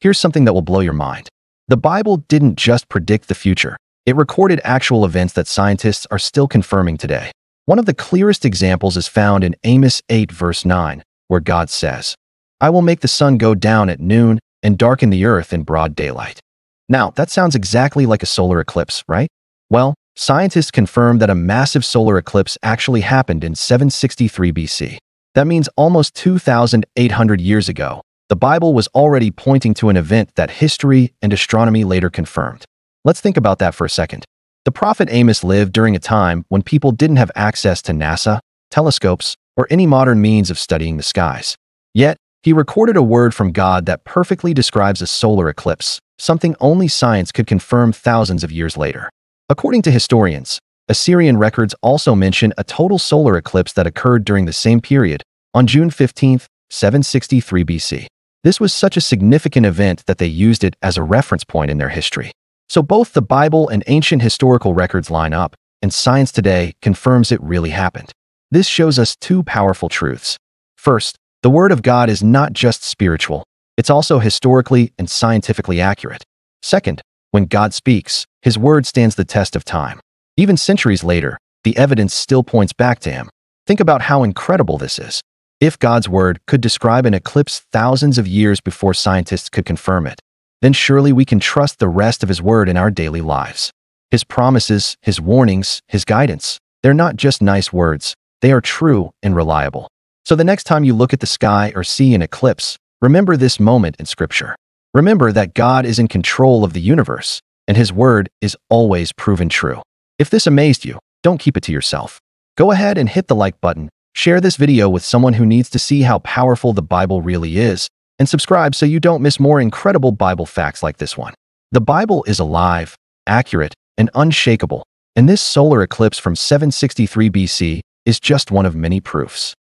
Here's something that will blow your mind. The Bible didn't just predict the future. It recorded actual events that scientists are still confirming today. One of the clearest examples is found in Amos 8 verse 9, where God says, I will make the sun go down at noon and darken the earth in broad daylight. Now, that sounds exactly like a solar eclipse, right? Well, scientists confirm that a massive solar eclipse actually happened in 763 BC. That means almost 2,800 years ago, the Bible was already pointing to an event that history and astronomy later confirmed. Let's think about that for a second. The prophet Amos lived during a time when people didn't have access to NASA, telescopes, or any modern means of studying the skies. Yet, he recorded a word from God that perfectly describes a solar eclipse, something only science could confirm thousands of years later. According to historians, Assyrian records also mention a total solar eclipse that occurred during the same period, on June 15, 763 BC. This was such a significant event that they used it as a reference point in their history. So both the Bible and ancient historical records line up, and science today confirms it really happened. This shows us two powerful truths. First, the Word of God is not just spiritual, it's also historically and scientifically accurate. Second, when God speaks, His Word stands the test of time. Even centuries later, the evidence still points back to Him. Think about how incredible this is. If God's word could describe an eclipse thousands of years before scientists could confirm it, then surely we can trust the rest of his word in our daily lives. His promises, his warnings, his guidance, they're not just nice words, they are true and reliable. So the next time you look at the sky or see an eclipse, remember this moment in Scripture. Remember that God is in control of the universe, and his word is always proven true. If this amazed you, don't keep it to yourself. Go ahead and hit the like button Share this video with someone who needs to see how powerful the Bible really is, and subscribe so you don't miss more incredible Bible facts like this one. The Bible is alive, accurate, and unshakable, and this solar eclipse from 763 BC is just one of many proofs.